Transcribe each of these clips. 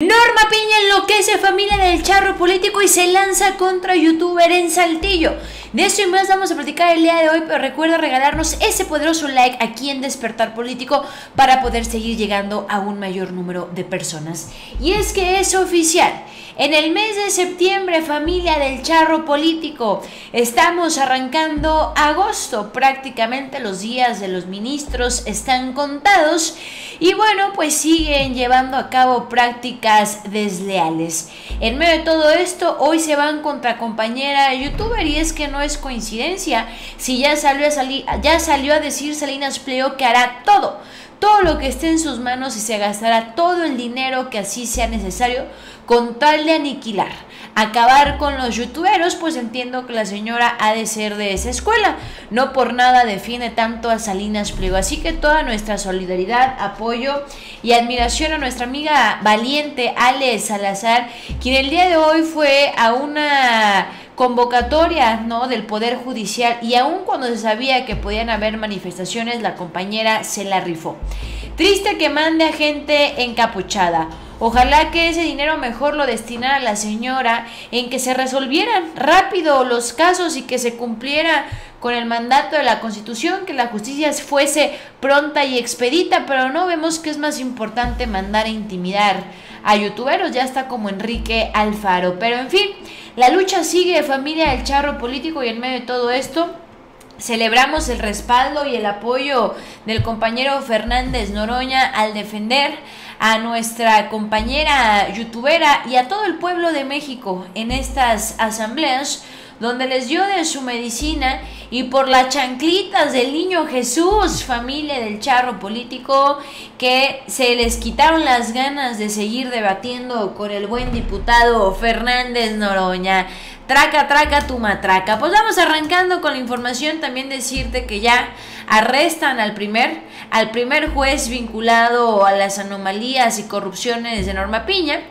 Norma Piña enloquece familia del charro político y se lanza contra youtuber en Saltillo. De esto y más vamos a platicar el día de hoy, pero recuerda regalarnos ese poderoso like aquí en Despertar Político para poder seguir llegando a un mayor número de personas. Y es que es oficial. En el mes de septiembre, familia del charro político, estamos arrancando agosto. Prácticamente los días de los ministros están contados y bueno, pues siguen llevando a cabo prácticas desleales. En medio de todo esto, hoy se van contra compañera youtuber y es que no es coincidencia si ya salió a, ya salió a decir Salinas Pleo que hará todo todo lo que esté en sus manos y se gastará todo el dinero que así sea necesario con tal de aniquilar, acabar con los youtuberos, pues entiendo que la señora ha de ser de esa escuela. No por nada define tanto a Salinas Pliego. Así que toda nuestra solidaridad, apoyo y admiración a nuestra amiga valiente Ale Salazar, quien el día de hoy fue a una convocatoria ¿no? del Poder Judicial y aun cuando se sabía que podían haber manifestaciones, la compañera se la rifó. Triste que mande a gente encapuchada. Ojalá que ese dinero mejor lo destinara la señora en que se resolvieran rápido los casos y que se cumpliera con el mandato de la Constitución, que la justicia fuese pronta y expedita, pero no vemos que es más importante mandar a intimidar a youtuberos, ya está como Enrique Alfaro. Pero en fin, la lucha sigue, familia del charro político, y en medio de todo esto, Celebramos el respaldo y el apoyo del compañero Fernández Noroña al defender a nuestra compañera youtubera y a todo el pueblo de México en estas asambleas donde les dio de su medicina y por las chanclitas del niño Jesús, familia del charro político, que se les quitaron las ganas de seguir debatiendo con el buen diputado Fernández Noroña. Traca, traca tu matraca. Pues vamos arrancando con la información. También decirte que ya arrestan al primer, al primer juez vinculado a las anomalías y corrupciones de Norma Piña.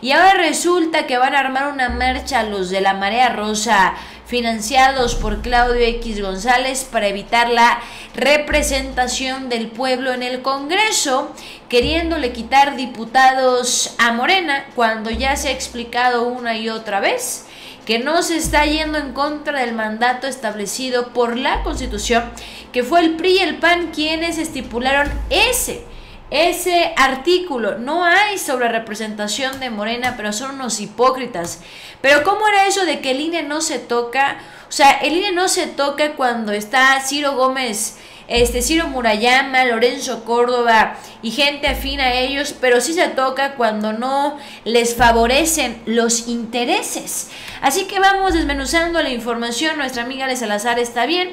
Y ahora resulta que van a armar una marcha los de la Marea Rosa financiados por Claudio X González para evitar la representación del pueblo en el Congreso, queriéndole quitar diputados a Morena cuando ya se ha explicado una y otra vez que no se está yendo en contra del mandato establecido por la Constitución, que fue el PRI y el PAN quienes estipularon ese ese artículo. No hay sobre representación de Morena, pero son unos hipócritas. Pero ¿cómo era eso de que el INE no se toca? O sea, el INE no se toca cuando está Ciro Gómez este Ciro Murayama, Lorenzo Córdoba y gente afín a ellos, pero sí se toca cuando no les favorecen los intereses. Así que vamos desmenuzando la información, nuestra amiga Ale Salazar está bien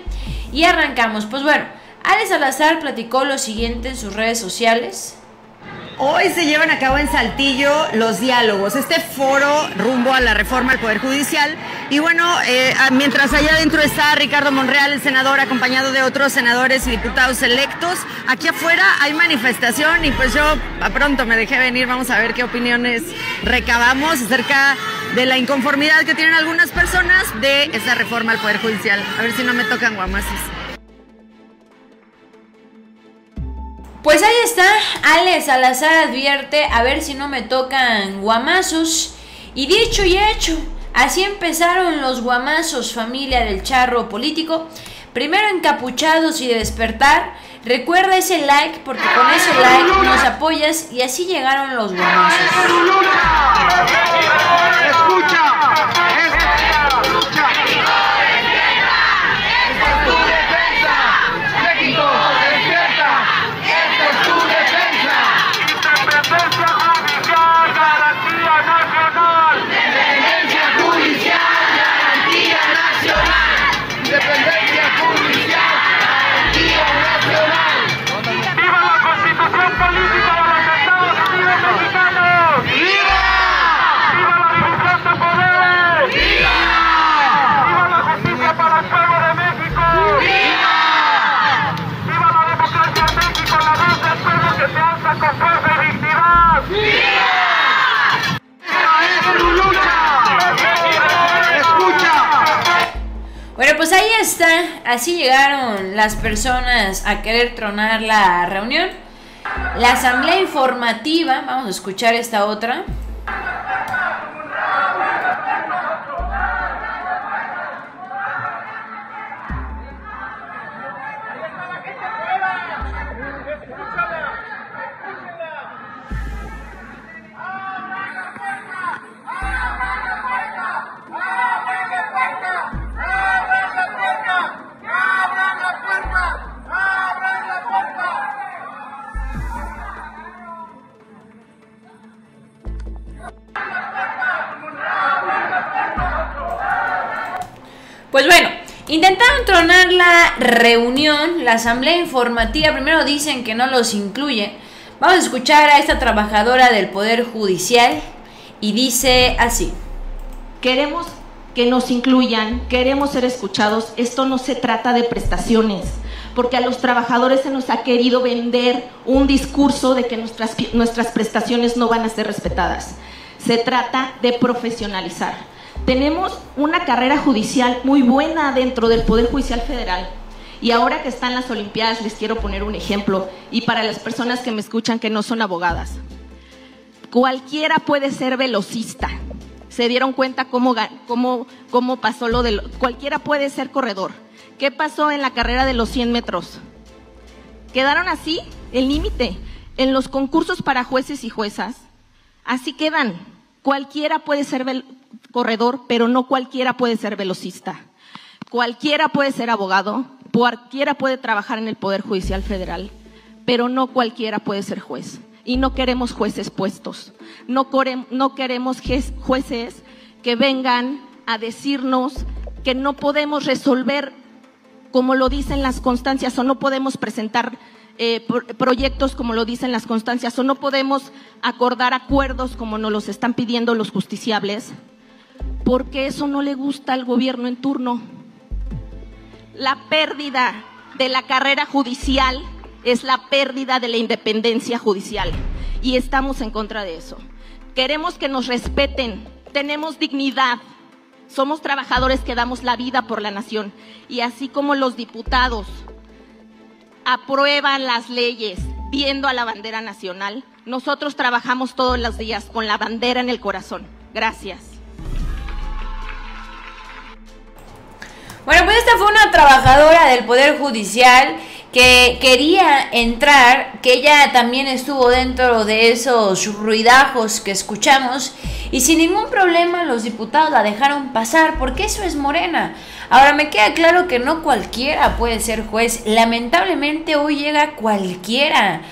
y arrancamos. Pues bueno, Ale Salazar platicó lo siguiente en sus redes sociales. Hoy se llevan a cabo en Saltillo los diálogos, este foro rumbo a la reforma al Poder Judicial. Y bueno, eh, mientras allá adentro está Ricardo Monreal, el senador, acompañado de otros senadores y diputados electos, aquí afuera hay manifestación y pues yo a pronto me dejé venir, vamos a ver qué opiniones recabamos acerca de la inconformidad que tienen algunas personas de esta reforma al Poder Judicial. A ver si no me tocan guamazos. Pues ahí está, Ale Salazar advierte a ver si no me tocan guamazos. Y dicho y hecho, así empezaron los guamazos familia del charro político. Primero encapuchados y de despertar. Recuerda ese like porque con ese like nos apoyas y así llegaron los guamazos. Está. Así llegaron las personas a querer tronar la reunión. La asamblea informativa, vamos a escuchar esta otra. Intentaron tronar la reunión, la asamblea informativa. Primero dicen que no los incluye. Vamos a escuchar a esta trabajadora del Poder Judicial y dice así. Queremos que nos incluyan, queremos ser escuchados. Esto no se trata de prestaciones, porque a los trabajadores se nos ha querido vender un discurso de que nuestras, nuestras prestaciones no van a ser respetadas. Se trata de profesionalizar tenemos una carrera judicial muy buena dentro del Poder Judicial Federal. Y ahora que están las Olimpiadas, les quiero poner un ejemplo. Y para las personas que me escuchan que no son abogadas. Cualquiera puede ser velocista. Se dieron cuenta cómo, cómo, cómo pasó lo de... cualquiera puede ser corredor. ¿Qué pasó en la carrera de los 100 metros? Quedaron así, el límite. En los concursos para jueces y juezas, así quedan. Cualquiera puede ser corredor, pero no cualquiera puede ser velocista. Cualquiera puede ser abogado, cualquiera puede trabajar en el Poder Judicial Federal, pero no cualquiera puede ser juez. Y no queremos jueces puestos. No, queremos jueces que vengan a decirnos que no podemos resolver como lo dicen las constancias o no podemos presentar eh, proyectos como lo dicen las constancias o no podemos acordar acuerdos como nos los están pidiendo los justiciables, porque eso no le gusta al gobierno en turno. La pérdida de la carrera judicial es la pérdida de la independencia judicial y estamos en contra de eso. Queremos que nos respeten, tenemos dignidad, somos trabajadores que damos la vida por la nación y así como los diputados aprueban las leyes viendo a la bandera nacional. Nosotros trabajamos todos los días con la bandera en el corazón. Gracias. Bueno, pues esta fue una trabajadora del Poder Judicial que quería entrar, que ella también estuvo dentro de esos ruidajos que escuchamos y sin ningún problema los diputados la dejaron pasar porque eso es Morena. Ahora me queda claro que no cualquiera puede ser juez, lamentablemente hoy llega cualquiera.